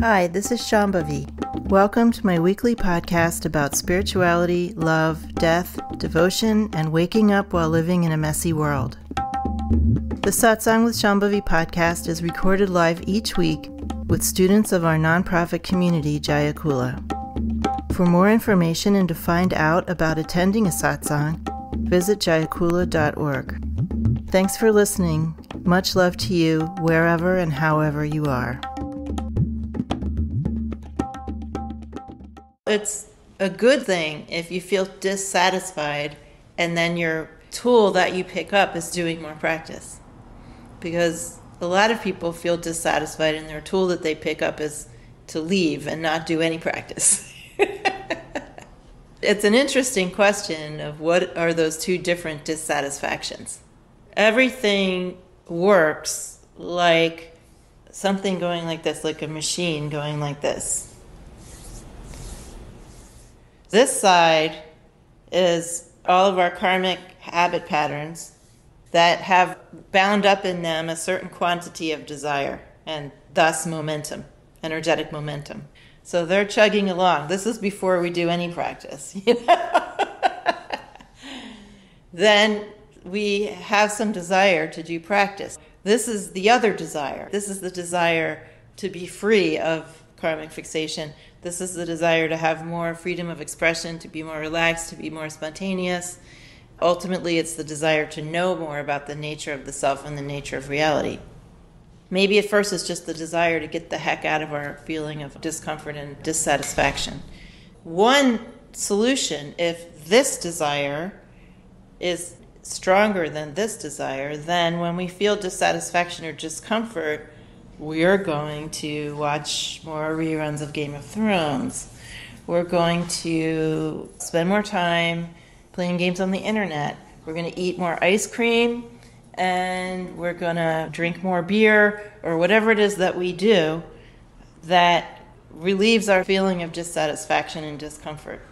Hi, this is Shambhavi. Welcome to my weekly podcast about spirituality, love, death, devotion, and waking up while living in a messy world. The Satsang with Shambhavi podcast is recorded live each week with students of our nonprofit community, Jayakula. For more information and to find out about attending a satsang, visit jayakula.org. Thanks for listening. Much love to you wherever and however you are. It's a good thing if you feel dissatisfied and then your tool that you pick up is doing more practice. Because a lot of people feel dissatisfied and their tool that they pick up is to leave and not do any practice. it's an interesting question of what are those two different dissatisfactions. Everything works like something going like this, like a machine going like this this side is all of our karmic habit patterns that have bound up in them a certain quantity of desire and thus momentum, energetic momentum. So they're chugging along. This is before we do any practice. You know? then we have some desire to do practice. This is the other desire. This is the desire to be free of karmic fixation. This is the desire to have more freedom of expression, to be more relaxed, to be more spontaneous. Ultimately, it's the desire to know more about the nature of the self and the nature of reality. Maybe at first it's just the desire to get the heck out of our feeling of discomfort and dissatisfaction. One solution, if this desire is stronger than this desire, then when we feel dissatisfaction or discomfort, we're going to watch more reruns of Game of Thrones. We're going to spend more time playing games on the internet. We're going to eat more ice cream and we're going to drink more beer or whatever it is that we do that relieves our feeling of dissatisfaction and discomfort.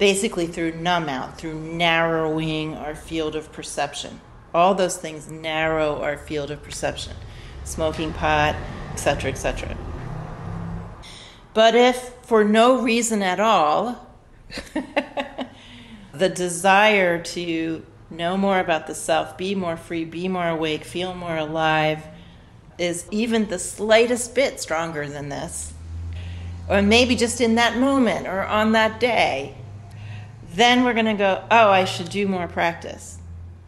Basically, through numb out, through narrowing our field of perception. All those things narrow our field of perception smoking pot, etc., etc. But if for no reason at all, the desire to know more about the self, be more free, be more awake, feel more alive, is even the slightest bit stronger than this, or maybe just in that moment or on that day, then we're going to go, oh, I should do more practice.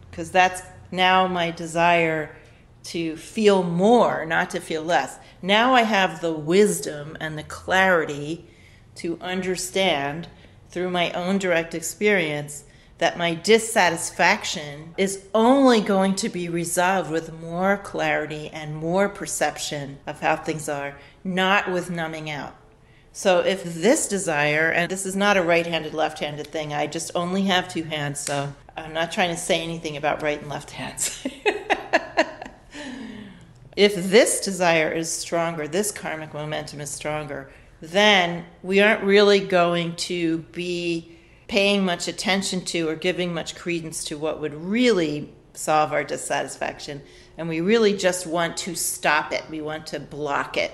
Because that's now my desire to feel more, not to feel less. Now I have the wisdom and the clarity to understand through my own direct experience that my dissatisfaction is only going to be resolved with more clarity and more perception of how things are, not with numbing out. So if this desire, and this is not a right handed, left handed thing, I just only have two hands, so I'm not trying to say anything about right and left hands. if this desire is stronger, this karmic momentum is stronger, then we aren't really going to be paying much attention to or giving much credence to what would really solve our dissatisfaction. And we really just want to stop it. We want to block it.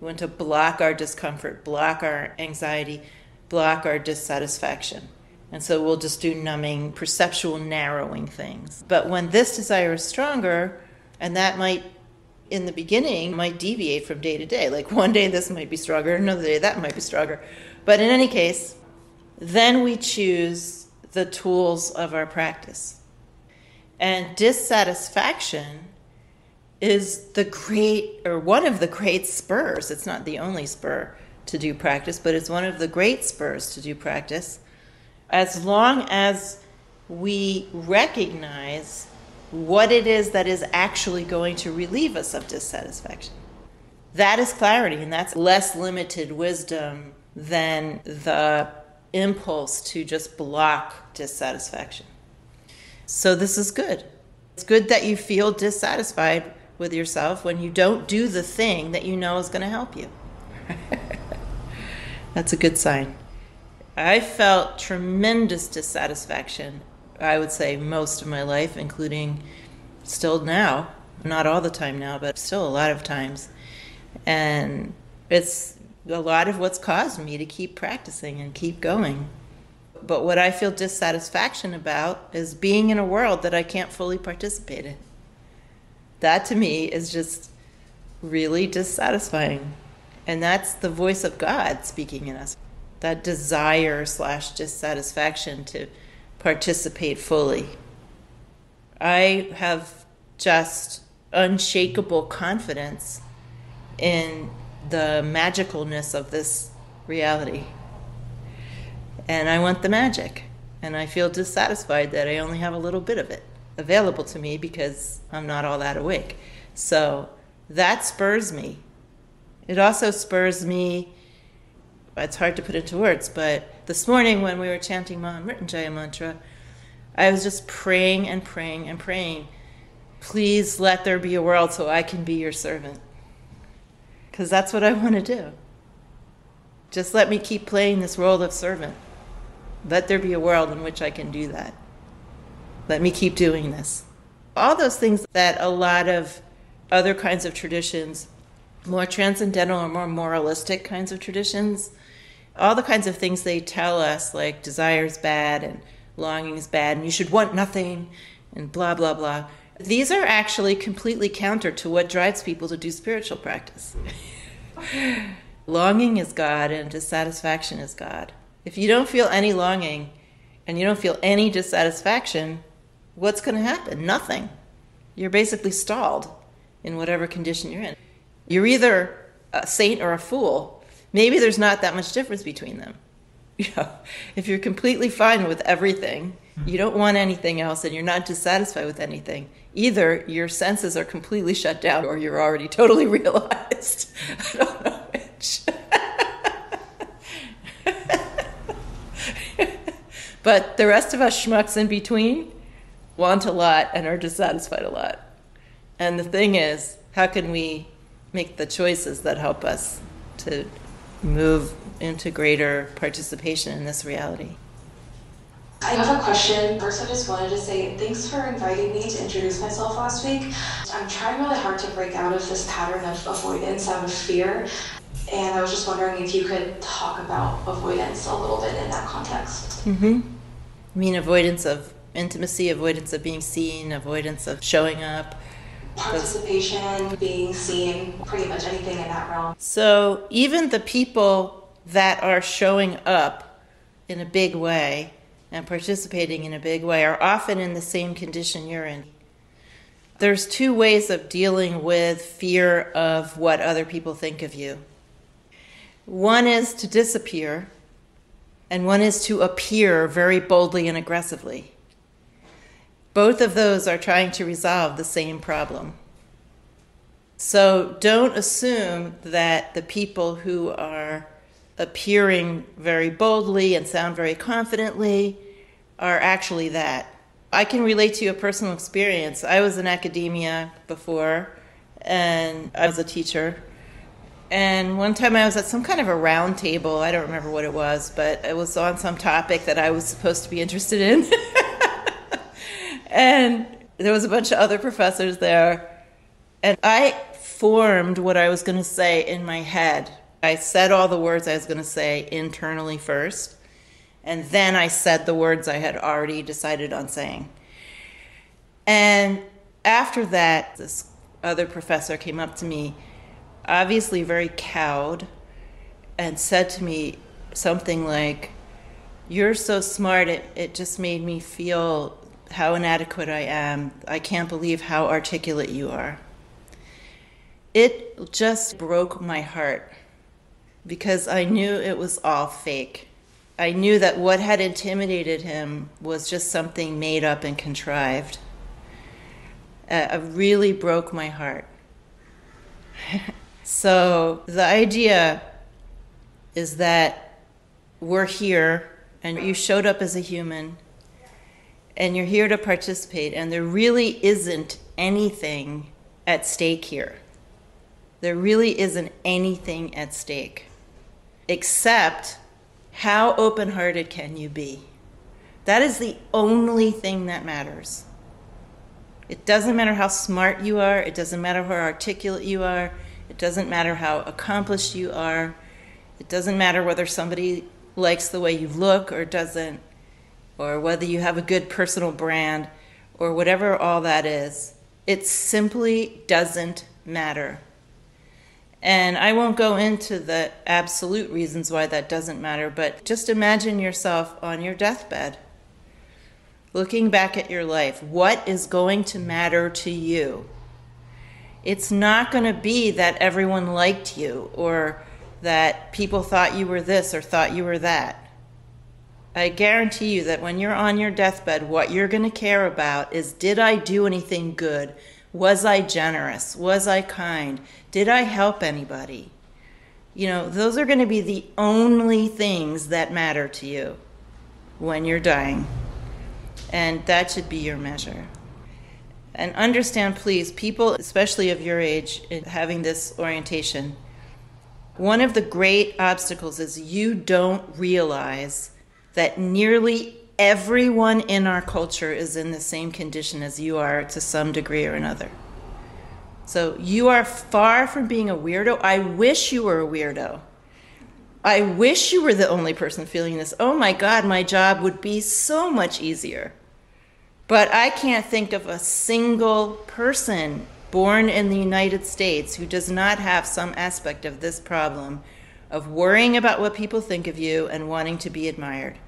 We want to block our discomfort, block our anxiety, block our dissatisfaction. And so we'll just do numbing, perceptual narrowing things. But when this desire is stronger, and that might in the beginning might deviate from day to day. Like one day this might be stronger, another day that might be stronger. But in any case, then we choose the tools of our practice. And dissatisfaction is the great, or one of the great spurs. It's not the only spur to do practice, but it's one of the great spurs to do practice. As long as we recognize what it is that is actually going to relieve us of dissatisfaction. That is clarity, and that's less limited wisdom than the impulse to just block dissatisfaction. So, this is good. It's good that you feel dissatisfied with yourself when you don't do the thing that you know is going to help you. That's a good sign. I felt tremendous dissatisfaction I would say most of my life, including still now, not all the time now, but still a lot of times. And It's a lot of what's caused me to keep practicing and keep going. But what I feel dissatisfaction about is being in a world that I can't fully participate in. That to me is just really dissatisfying. And that's the voice of God speaking in us. That desire slash dissatisfaction to participate fully. I have just unshakable confidence in the magicalness of this reality. And I want the magic. And I feel dissatisfied that I only have a little bit of it available to me because I'm not all that awake. So that spurs me. It also spurs me, it's hard to put into words, but this morning when we were chanting Mahamrityunjaya mantra, I was just praying and praying and praying. Please let there be a world so I can be your servant. Because that's what I want to do. Just let me keep playing this role of servant. Let there be a world in which I can do that. Let me keep doing this. All those things that a lot of other kinds of traditions, more transcendental or more moralistic kinds of traditions, all the kinds of things they tell us, like desire is bad and longing is bad and you should want nothing and blah, blah, blah. These are actually completely counter to what drives people to do spiritual practice. longing is God and dissatisfaction is God. If you don't feel any longing and you don't feel any dissatisfaction, what's going to happen? Nothing. You're basically stalled in whatever condition you're in. You're either a saint or a fool. Maybe there's not that much difference between them. You know, if you're completely fine with everything, hmm. you don't want anything else, and you're not dissatisfied with anything, either your senses are completely shut down or you're already totally realized. I don't know which. but the rest of us schmucks in between want a lot and are dissatisfied a lot. And the thing is, how can we make the choices that help us to move into greater participation in this reality? I have a question. First, I just wanted to say thanks for inviting me to introduce myself last week. I'm trying really hard to break out of this pattern of avoidance out of fear. And I was just wondering if you could talk about avoidance a little bit in that context. Mm-hmm. I mean, avoidance of intimacy, avoidance of being seen, avoidance of showing up. Participation, being seen, pretty much anything in that realm. So even the people that are showing up in a big way and participating in a big way are often in the same condition you're in. There's two ways of dealing with fear of what other people think of you. One is to disappear, and one is to appear very boldly and aggressively. Both of those are trying to resolve the same problem. So don't assume that the people who are appearing very boldly and sound very confidently are actually that. I can relate to you a personal experience. I was in academia before, and I was a teacher. And one time I was at some kind of a round table. I don't remember what it was, but it was on some topic that I was supposed to be interested in. and there was a bunch of other professors there. And I formed what I was going to say in my head. I said all the words I was going to say internally first, and then I said the words I had already decided on saying. And after that, this other professor came up to me, obviously very cowed, and said to me something like, You're so smart, it, it just made me feel how inadequate I am. I can't believe how articulate you are. It just broke my heart because I knew it was all fake. I knew that what had intimidated him was just something made up and contrived. Uh, it really broke my heart. so the idea is that we're here and you showed up as a human and you're here to participate, and there really isn't anything at stake here. There really isn't anything at stake except how open hearted can you be? That is the only thing that matters. It doesn't matter how smart you are, it doesn't matter how articulate you are, It doesn't matter how accomplished you are. It doesn't matter whether somebody likes the way you look or doesn't, or whether you have a good personal brand, or whatever all that is. It simply doesn't matter. And I won't go into the absolute reasons why that doesn't matter, but just imagine yourself on your deathbed, looking back at your life. What is going to matter to you? It's not going to be that everyone liked you or that people thought you were this or thought you were that. I guarantee you that when you're on your deathbed, what you're going to care about is did I do anything good? Was I generous? Was I kind? Did I help anybody? You know, those are going to be the only things that matter to you when you're dying. And that should be your measure. And understand, please, people, especially of your age, having this orientation, one of the great obstacles is you don't realize that nearly everyone in our culture is in the same condition as you are to some degree or another. So you are far from being a weirdo. I wish you were a weirdo. I wish you were the only person feeling this. Oh my God, my job would be so much easier. But I can't think of a single person born in the United States who does not have some aspect of this problem of worrying about what people think of you and wanting to be admired.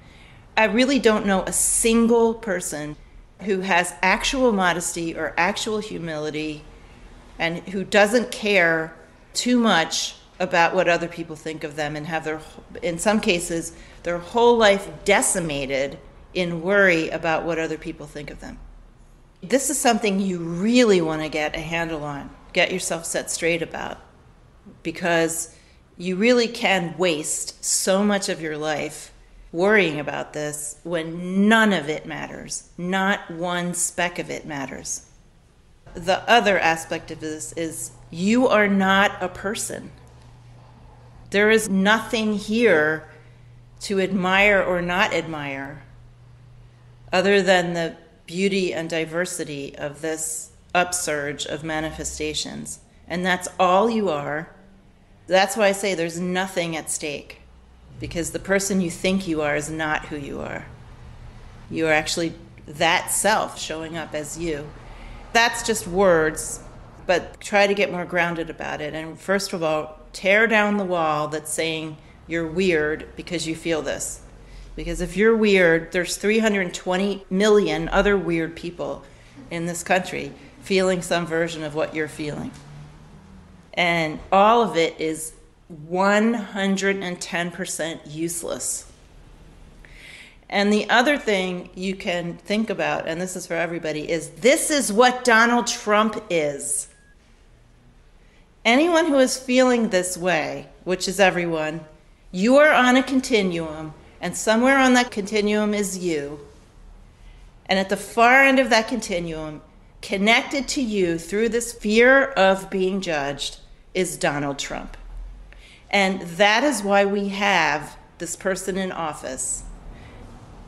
I really don't know a single person who has actual modesty or actual humility and who doesn't care too much about what other people think of them and have their in some cases their whole life decimated in worry about what other people think of them. This is something you really want to get a handle on, get yourself set straight about because you really can waste so much of your life worrying about this when none of it matters. Not one speck of it matters. The other aspect of this is you are not a person. There is nothing here to admire or not admire other than the beauty and diversity of this upsurge of manifestations. And that's all you are. That's why I say there's nothing at stake because the person you think you are is not who you are. You are actually that self showing up as you. That's just words, but try to get more grounded about it. And first of all, tear down the wall that's saying you're weird because you feel this. Because if you're weird, there's 320 million other weird people in this country feeling some version of what you're feeling. And all of it is 110% useless. And the other thing you can think about, and this is for everybody, is this is what Donald Trump is. Anyone who is feeling this way, which is everyone, you are on a continuum, and somewhere on that continuum is you. And at the far end of that continuum, connected to you through this fear of being judged, is Donald Trump. And that is why we have this person in office.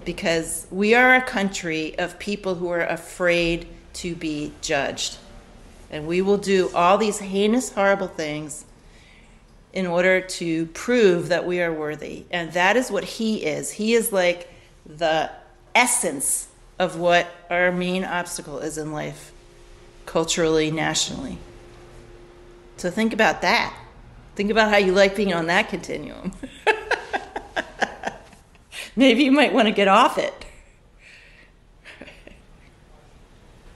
Because we are a country of people who are afraid to be judged. And we will do all these heinous, horrible things in order to prove that we are worthy. And that is what he is. He is like the essence of what our main obstacle is in life, culturally, nationally. So think about that. Think about how you like being on that continuum. Maybe you might want to get off it.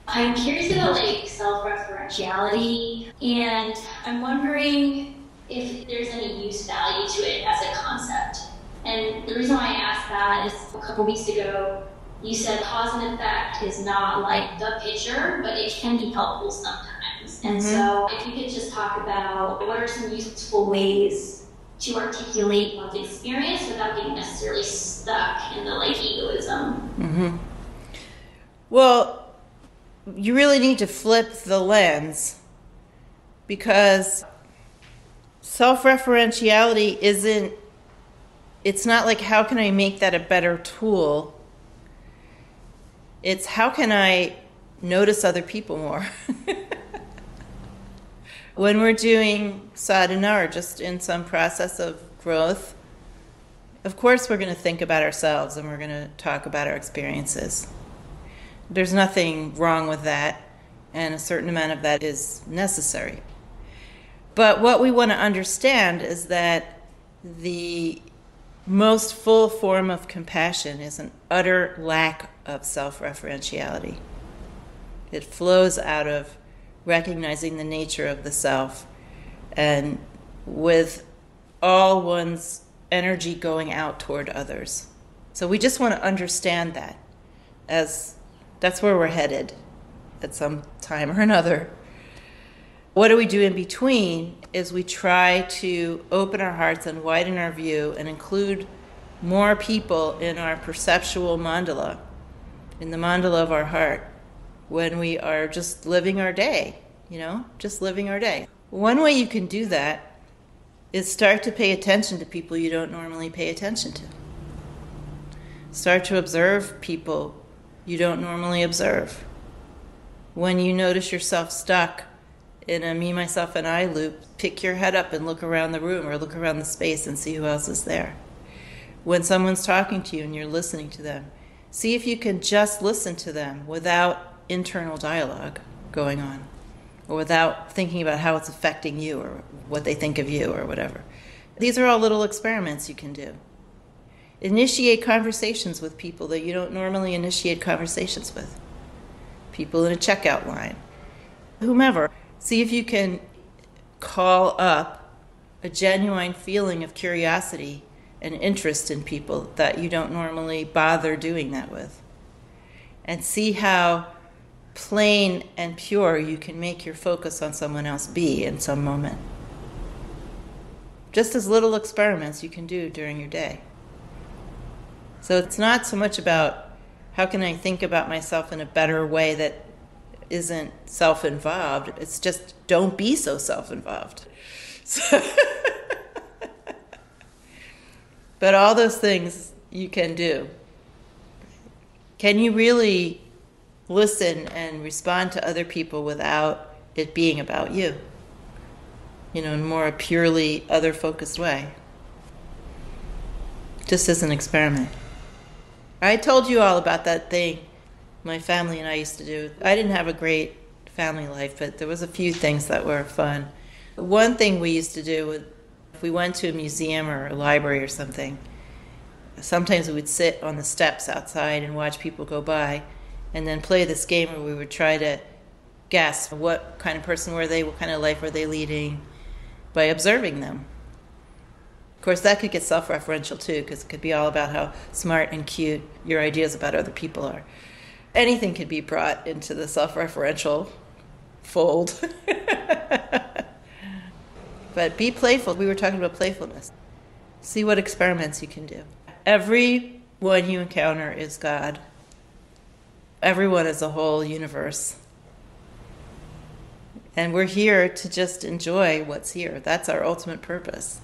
I'm curious about like self-referentiality, and I'm wondering if there's any use value to it as a concept. And the reason why I asked that is a couple weeks ago, you said cause and effect is not like the picture, but it can be helpful sometimes. And mm-hmm. so, if you could just talk about what are some useful ways to articulate one's experience without getting necessarily stuck in the like egoism. Mm-hmm. Well, you really need to flip the lens because self referentiality isn't, it's not like how can I make that a better tool? It's how can I notice other people more? When we're doing sadhana or just in some process of growth, of course we're going to think about ourselves and we're going to talk about our experiences. There's nothing wrong with that, and a certain amount of that is necessary. But what we want to understand is that the most full form of compassion is an utter lack of self referentiality. It flows out of recognizing the nature of the self and with all one's energy going out toward others. So we just want to understand that as that's where we're headed at some time or another. What do we do in between is we try to open our hearts and widen our view and include more people in our perceptual mandala, in the mandala of our heart, when we are just living our day, you know, just living our day. One way you can do that is start to pay attention to people you don't normally pay attention to. Start to observe people you don't normally observe. When you notice yourself stuck in a me, myself, and I loop, pick your head up and look around the room or look around the space and see who else is there. When someone's talking to you and you're listening to them, see if you can just listen to them without internal dialogue going on or without thinking about how it's affecting you or what they think of you or whatever. These are all little experiments you can do. Initiate conversations with people that you don't normally initiate conversations with. People in a checkout line, whomever. See if you can call up a genuine feeling of curiosity and interest in people that you don't normally bother doing that with. And see how plain and pure you can make your focus on someone else be in some moment. Just as little experiments you can do during your day. So it's not so much about how can I think about myself in a better way that isn't self involved. It's just don't be so self involved. So but all those things you can do. Can you really listen and respond to other people without it being about you? You know, in more a purely other focused way. Just as an experiment. I told you all about that thing my family and I used to do. I didn't have a great family life, but there was a few things that were fun. One thing we used to do was if we went to a museum or a library or something, sometimes we would sit on the steps outside and watch people go by and then play this game where we would try to guess what kind of person were they, what kind of life were they leading by observing them. Of course, that could get self referential too, because it could be all about how smart and cute your ideas about other people are. Anything could be brought into the self referential fold. but be playful. We were talking about playfulness. See what experiments you can do. Everyone you encounter is God, everyone is a whole universe. And we're here to just enjoy what's here. That's our ultimate purpose.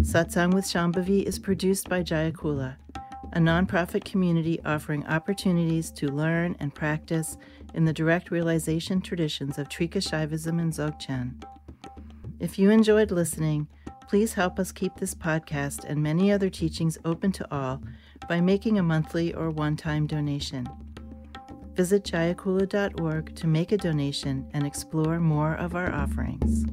Satsang with Shambhavi is produced by Jayakula, a nonprofit community offering opportunities to learn and practice in the direct realization traditions of Trika Shaivism and Dzogchen. If you enjoyed listening, please help us keep this podcast and many other teachings open to all by making a monthly or one time donation. Visit jayakula.org to make a donation and explore more of our offerings.